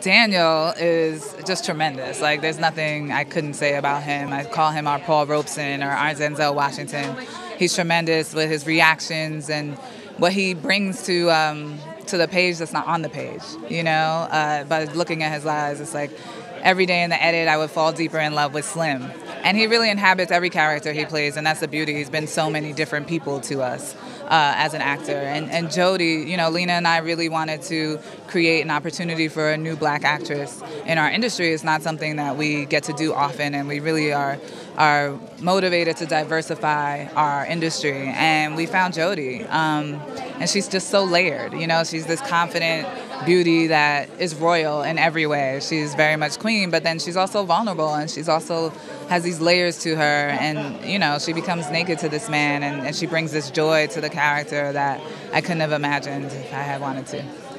Daniel is just tremendous. Like, there's nothing I couldn't say about him. I call him our Paul Robeson or our Denzel Washington. He's tremendous with his reactions and what he brings to um, to the page that's not on the page. You know, uh, looking at his eyes, it's like every day in the edit, I would fall deeper in love with Slim. And he really inhabits every character he plays, and that's the beauty. He's been so many different people to us uh, as an actor. And, and you know, Lena and I really wanted to create an opportunity for a new black actress in our industry. It's not something that we get to do often, and we really are are motivated to diversify our industry. And we found Jodie, um, and she's just so layered. You know, she's this confident beauty that is royal in every way. She's very much queen, but then she's also vulnerable, and she's also has these layers to her. And you know, she becomes naked to this man, and, and she brings this joy to the character that I couldn't have imagined if I had wanted to.